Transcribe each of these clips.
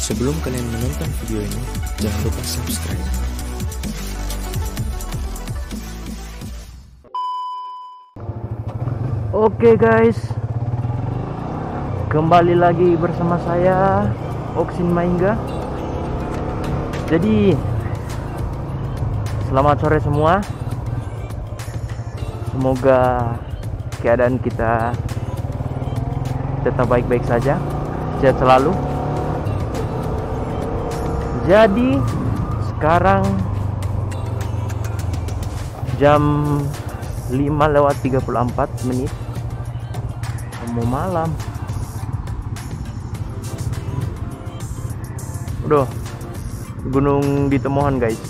Sebelum kalian menonton video ini, jangan lupa subscribe. Oke guys. Kembali lagi bersama saya Oksin Maingga Jadi Selamat sore semua. Semoga keadaan kita tetap baik-baik saja. Sehat selalu Jadi sekarang jam 5 lewat 34 menit mau malam. Udah gunung ditemukan guys.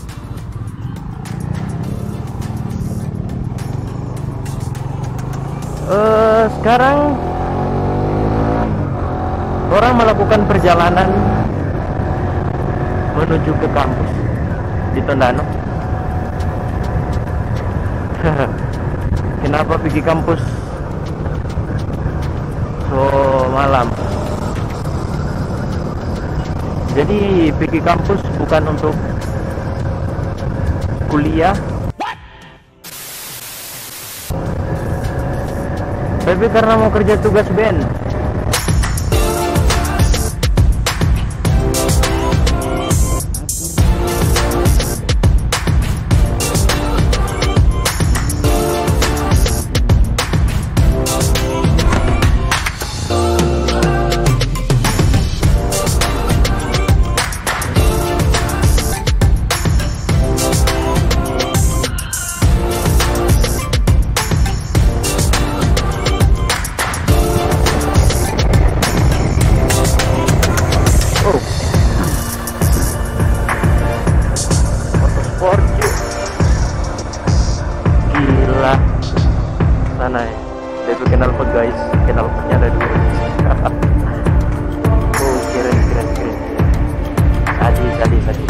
Eh sekarang orang melakukan perjalanan menuju ke kampus. Di Tondano. Kenapa pergi kampus? So malam. Jadi pergi kampus bukan untuk kuliah. Tapi karena mau kerja tugas band Sana ya. Dia tuh kenal pot guys. Kenal potnya ada dua. oh keren keren keren. Sadis sadis sadis.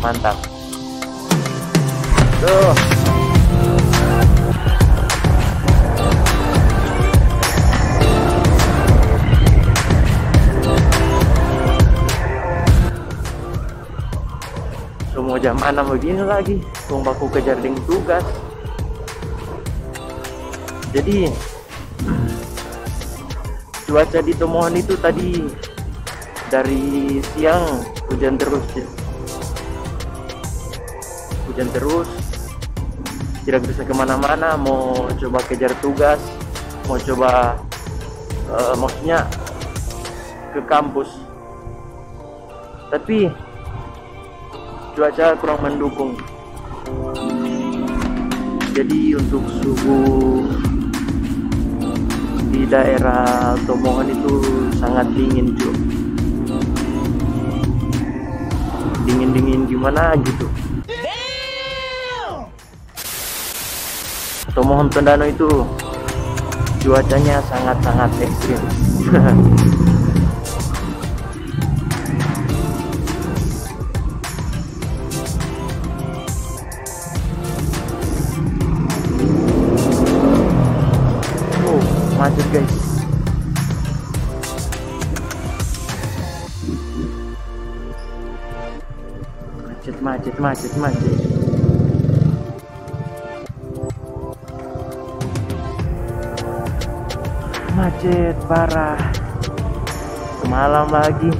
Mantap. Tuh. semua jam mana begini lagi Tung baku kejar dengan tugas jadi cuaca di Tomohon itu tadi dari siang hujan terus ya. hujan terus tidak bisa ke mana-mana mau coba kejar tugas mau coba eh, maksudnya ke kampus tapi cuaca kurang mendukung jadi untuk suhu daerah Tomohon itu sangat dingin cuy dingin-dingin gimana gitu? Tomohon Tondano itu cuacanya sangat-sangat ekstrim guys. Macet, macet, macet, macet. Macet parah. Malam lagi.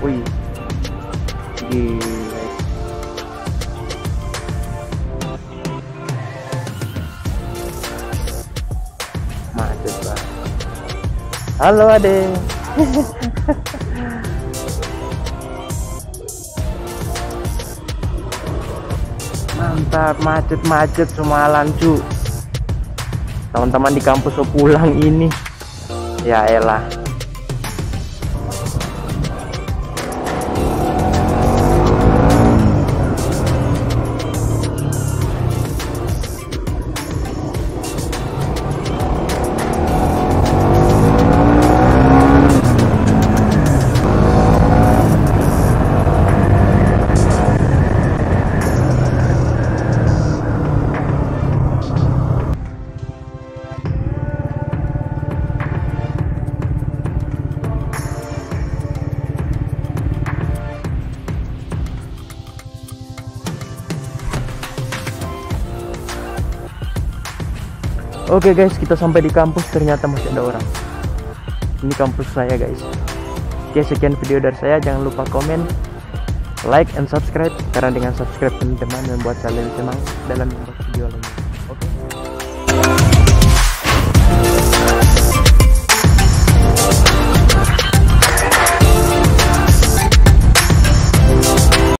Wih. Halo ade. Mantap macet-macet semalam cu teman-teman di kampus pulang ini. Ya elah Oke guys, kita sampai di kampus ternyata masih ada orang. Ini kampus saya guys. Oke, sekian video dari saya. Jangan lupa komen, like, and subscribe. Karena dengan subscribe teman-teman membuat saya lebih semangat dalam membuat video lainnya.